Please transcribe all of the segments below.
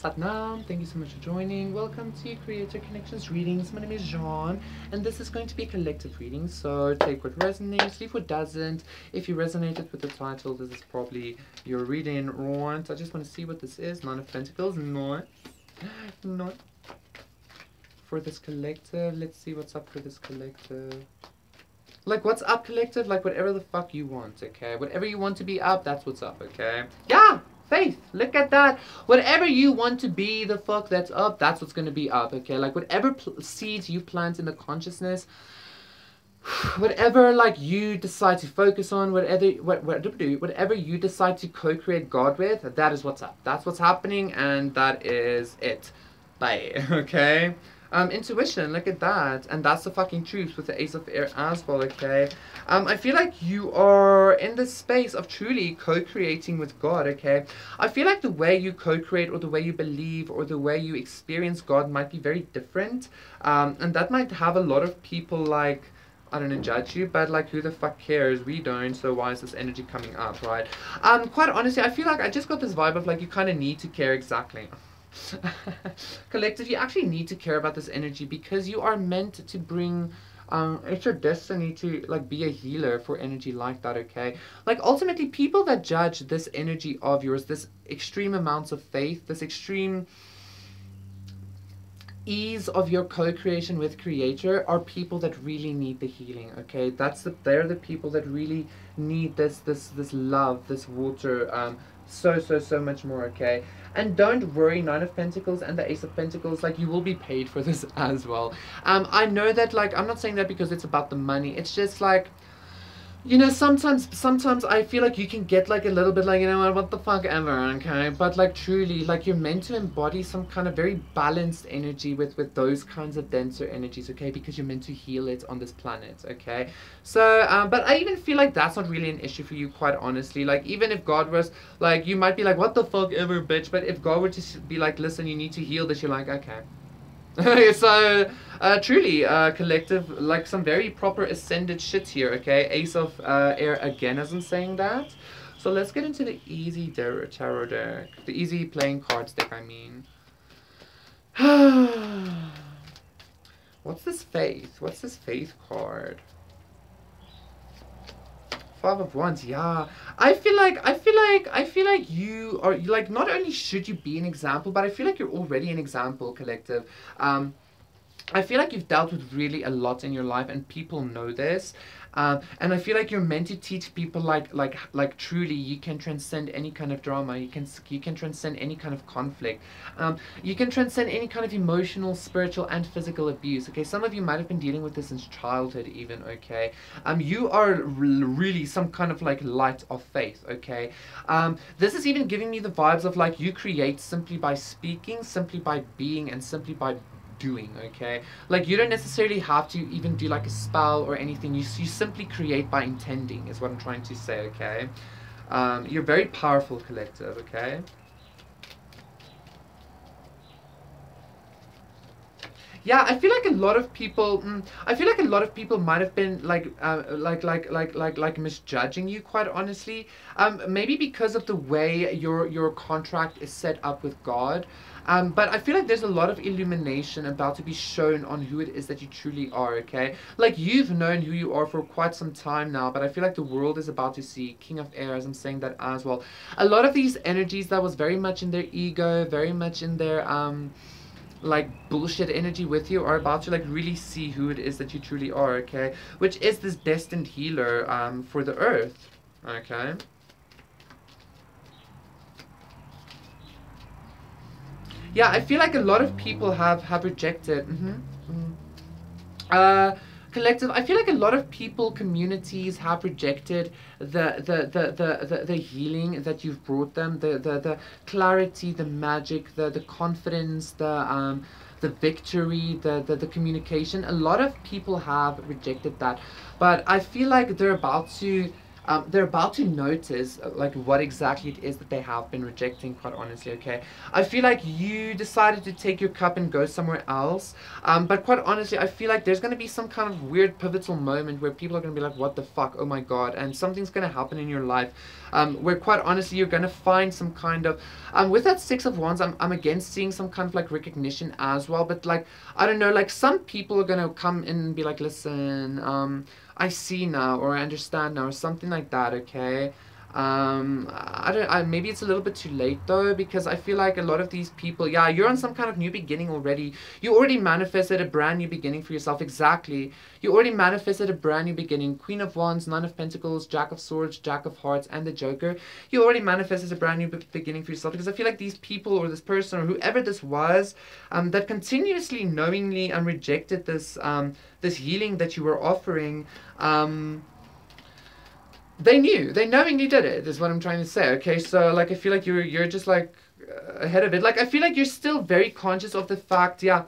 Satnam, thank you so much for joining. Welcome to Creator Connections Readings. My name is Jean, and this is going to be a collective reading. So take what resonates, leave what doesn't. If you resonated with the title, this is probably your reading, right? I just want to see what this is. Nine of Pentacles, not, not for this collective. Let's see what's up for this collective. Like, what's up, collective? Like, whatever the fuck you want, okay? Whatever you want to be up, that's what's up, okay? Yeah! Faith. Look at that. Whatever you want to be, the fuck that's up, that's what's to be up, okay? Like whatever seeds you plant in the consciousness, whatever like you decide to focus on, whatever whatever you decide to co-create God with, that is what's up. That's what's happening and that is it. Bye. Okay? Um, intuition, look at that. And that's the fucking truth with the Ace of Air as well, okay? Um, I feel like you are in the space of truly co-creating with God, okay? I feel like the way you co-create or the way you believe or the way you experience God might be very different. Um, and that might have a lot of people like... I don't know, judge you, but like, who the fuck cares? We don't, so why is this energy coming up, right? Um, quite honestly, I feel like I just got this vibe of like, you kind of need to care exactly. collective, you actually need to care about this energy because you are meant to bring um, it's your destiny to like be a healer for energy like that okay? Like ultimately people that judge this energy of yours this extreme amounts of faith this extreme ease of your co-creation with creator are people that really need the healing okay? That's the they're the people that really need this this this love this water um so so so much more okay and don't worry, Nine of Pentacles and the Ace of Pentacles, like, you will be paid for this as well. Um, I know that, like, I'm not saying that because it's about the money. It's just, like, you know, sometimes, sometimes I feel like you can get like a little bit like, you know, what the fuck ever, okay? But like truly, like you're meant to embody some kind of very balanced energy with, with those kinds of denser energies, okay? Because you're meant to heal it on this planet, okay? So, um, but I even feel like that's not really an issue for you, quite honestly. Like, even if God was, like, you might be like, what the fuck ever, bitch? But if God were to be like, listen, you need to heal this, you're like, okay. so uh, truly uh, collective like some very proper ascended shit here okay? Ace of uh, air again as i'm saying that. So let's get into the easy tarot deck. The easy playing cards deck i mean. What's this faith? What's this faith card Five of Wands, yeah. I feel like I feel like I feel like you are like not only should you be an example, but I feel like you're already an example, collective. Um, I feel like you've dealt with really a lot in your life, and people know this. Um, and I feel like you're meant to teach people like like like truly you can transcend any kind of drama. You can you can transcend any kind of conflict. Um, you can transcend any kind of emotional, spiritual, and physical abuse. Okay, some of you might have been dealing with this since childhood, even. Okay, um, you are really some kind of like light of faith. Okay, um, this is even giving me the vibes of like you create simply by speaking, simply by being, and simply by doing, okay? Like, you don't necessarily have to even do like a spell or anything. You, you simply create by intending, is what I'm trying to say, okay? Um, you're very powerful collective, okay? Yeah i feel like a lot of people mm, i feel like a lot of people might have been like uh, like like like like like misjudging you quite honestly um maybe because of the way your your contract is set up with god um, but I feel like there's a lot of illumination about to be shown on who it is that you truly are, okay? Like, you've known who you are for quite some time now, but I feel like the world is about to see King of Air, as I'm saying that as well. A lot of these energies that was very much in their ego, very much in their, um, like bullshit energy with you are about to like really see who it is that you truly are okay which is this destined healer um for the earth okay yeah, I feel like a lot of people have have rejected. Mm -hmm, mm. Uh, collective. I feel like a lot of people, communities have rejected the the, the, the, the, the healing that you've brought them, the, the, the clarity, the magic, the, the confidence, the um, the victory, the, the, the communication. A lot of people have rejected that. But I feel like they're about to um, they're about to notice uh, like what exactly it is that they have been rejecting quite honestly okay? I feel like you decided to take your cup and go somewhere else um, but quite honestly i feel like there's going to be some kind of weird pivotal moment where people are going to be like what the fuck? Oh my god and something's going to happen in your life um, where quite honestly you're going to find some kind of um, with that six of wands I'm, I'm again seeing some kind of like recognition as well but like i don't know like some people are going to come in and be like listen um, I see now or I understand now or something like that, okay? Um, I don't. I, maybe it's a little bit too late though because I feel like a lot of these people. Yeah, you're on some kind of new beginning already. You already manifested a brand new beginning for yourself. Exactly. You already manifested a brand new beginning. Queen of Wands, Nine of Pentacles, Jack of Swords, Jack of Hearts, and the Joker. You already manifested a brand new beginning for yourself because I feel like these people or this person or whoever this was, um, that continuously, knowingly, and rejected this um this healing that you were offering, um they knew. They knowingly did it is what i'm trying to say okay? So like i feel like you're you're just like uh, ahead of it. Like i feel like you're still very conscious of the fact yeah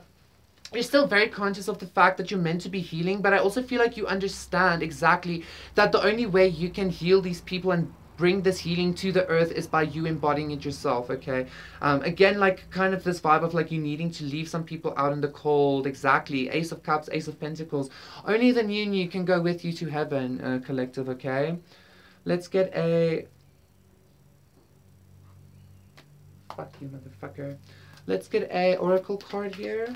you're still very conscious of the fact that you're meant to be healing but i also feel like you understand exactly that the only way you can heal these people and bring this healing to the earth is by you embodying it yourself okay? Um, again like kind of this vibe of like you needing to leave some people out in the cold. Exactly. Ace of cups ace of pentacles. Only the new you can go with you to heaven uh, collective okay? Let's get a... Fuck you, motherfucker. Let's get a oracle card here.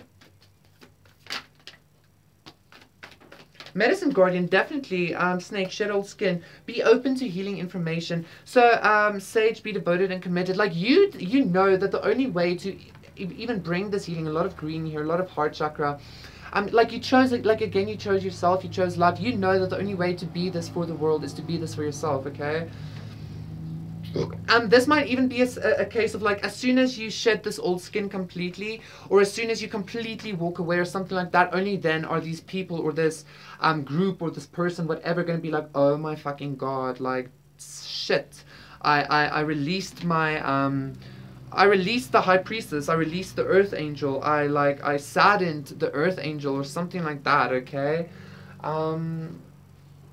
Medicine Guardian, definitely, um, Snake, shed old skin. Be open to healing information. So, um, Sage, be devoted and committed. Like, you you know that the only way to even bring this healing, a lot of green here, a lot of heart chakra, um, like you chose like again, you chose yourself, you chose love. You know that the only way to be this for the world is to be this for yourself, okay? Um, this might even be a, a, case of like as soon as you shed this old skin completely, or as soon as you completely walk away or something like that, only then are these people or this um, group or this person, whatever, going to be like, oh my fucking god, like shit. I, I, I released my um, I released the high priestess. I released the earth angel. I like I saddened the earth angel or something like that. Okay. Um,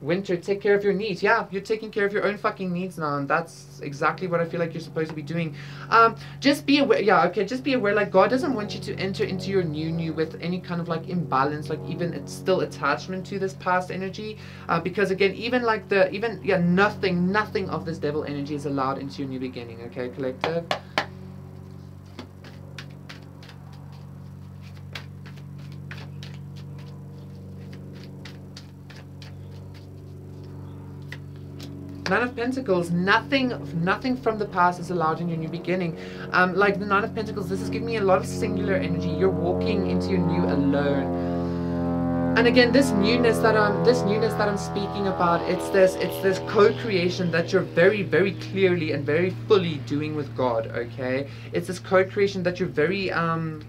Winter, take care of your needs. Yeah, you're taking care of your own fucking needs now, and that's exactly what I feel like you're supposed to be doing. Um, just be aware. Yeah, okay. Just be aware. Like God doesn't want you to enter into your new new with any kind of like imbalance, like even it's still attachment to this past energy. Uh, because again, even like the even yeah, nothing, nothing of this devil energy is allowed into your new beginning. Okay, collective. Nine of Pentacles, nothing, nothing from the past is allowed in your new beginning. Um, like the Nine of Pentacles, this is giving me a lot of singular energy. You're walking into your new alone. And again, this newness that I'm, this newness that I'm speaking about, it's this, it's this co-creation that you're very, very clearly and very fully doing with God. Okay, it's this co-creation that you're very, um,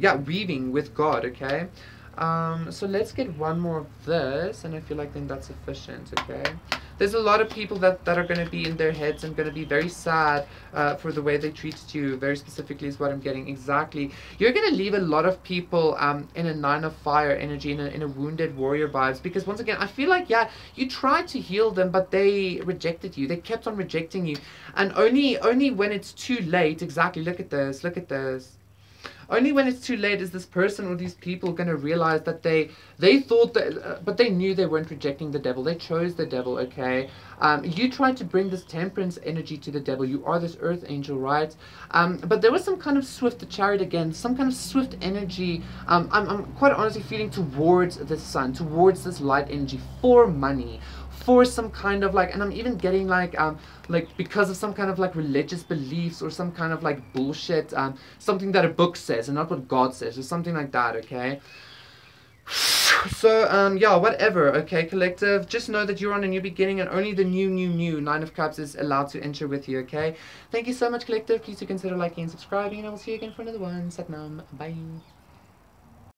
yeah, weaving with God. Okay. Um, so let's get one more of this, and I feel like then that's sufficient. Okay there's a lot of people that, that are going to be in their heads and going to be very sad uh, for the way they treated you. Very specifically is what I'm getting exactly. You're going to leave a lot of people um, in a nine of fire energy, in a, in a wounded warrior vibes. Because once again, I feel like, yeah, you tried to heal them, but they rejected you. They kept on rejecting you. And only, only when it's too late, exactly, look at this, look at this only when it's too late is this person or these people going to realize that they they thought that, uh, but they knew they weren't rejecting the devil. They chose the devil. Okay. Um, you tried to bring this temperance energy to the devil. You are this earth angel, right? Um, but there was some kind of swift, the chariot again, some kind of swift energy. Um, I'm, I'm quite honestly feeling towards the sun, towards this light energy for money, for some kind of like and i'm even getting like um like because of some kind of like religious beliefs or some kind of like bullshit um something that a book says and not what god says or something like that okay? So um yeah whatever okay? Collective just know that you're on a new beginning and only the new new new nine of cups is allowed to enter with you okay? Thank you so much collective. Please do consider liking and subscribing and i will see you again for another one. Satnam. Bye